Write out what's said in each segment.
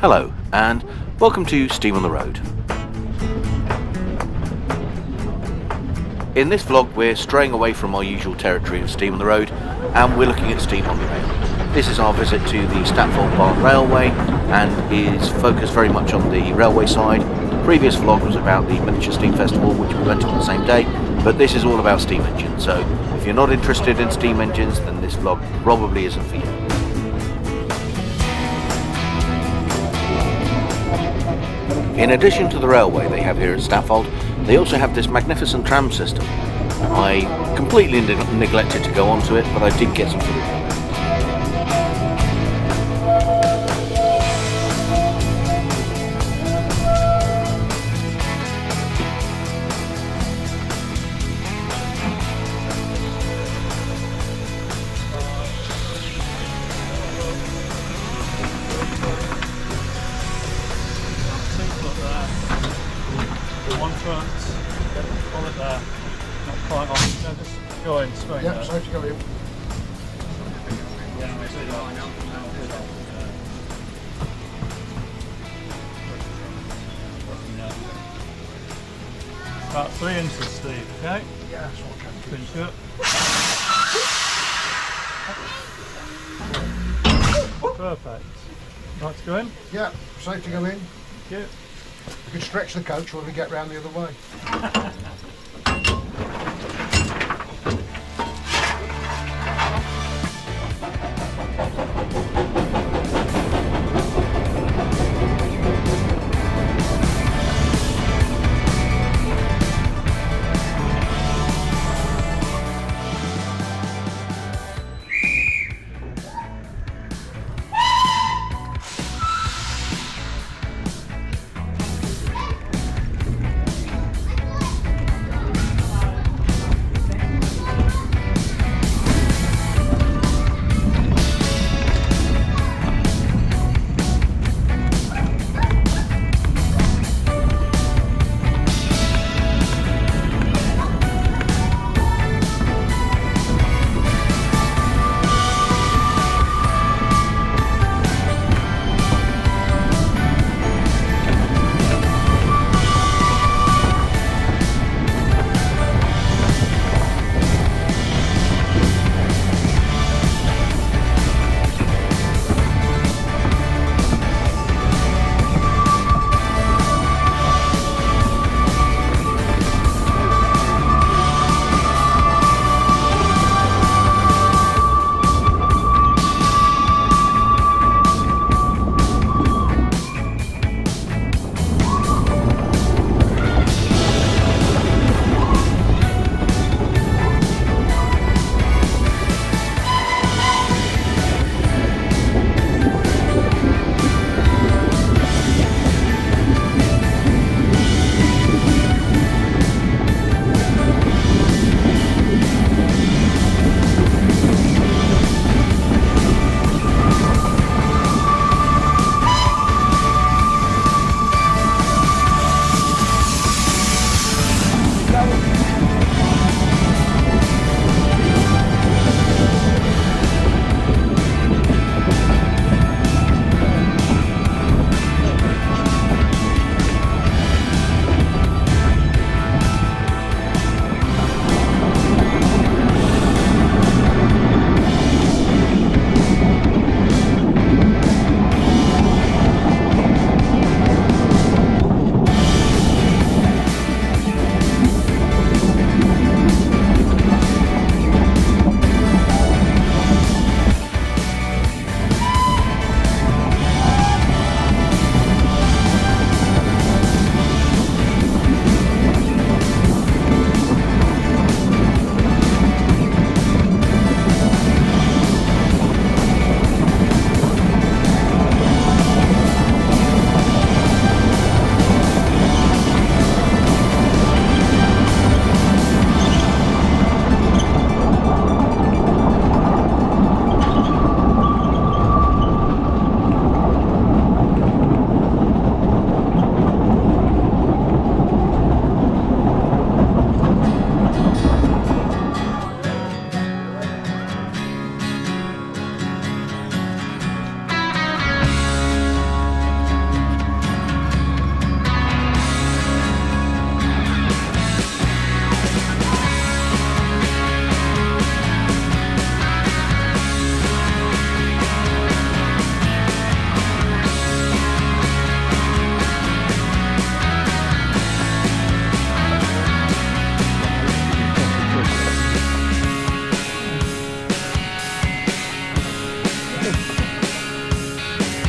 Hello, and welcome to Steam on the Road. In this vlog, we're straying away from our usual territory of Steam on the Road, and we're looking at Steam on the Rail. This is our visit to the Statfold Barn Railway, and is focused very much on the railway side. The previous vlog was about the Miniature Steam Festival, which we went to on the same day, but this is all about steam engines, so if you're not interested in steam engines, then this vlog probably isn't for you. In addition to the railway they have here at Statfold, they also have this magnificent tram system. I completely neglected to go onto it, but I did get some footage. There. to go in. Yeah, I'll do that. Yeah. About three inches, Steve. Okay. Yeah, that's what can Pinch it. Perfect. Right to go in. Yeah, safe to go in. Thank you. We can stretch the coach when we get round the other way.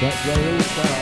That's where it